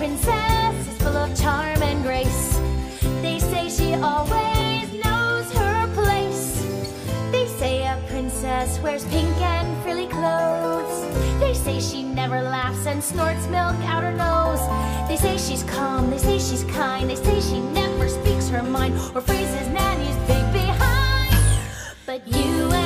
princess is full of charm and grace. They say she always knows her place. They say a princess wears pink and frilly clothes. They say she never laughs and snorts milk out her nose. They say she's calm, they say she's kind, they say she never speaks her mind or phrases nanny's used big behind. But you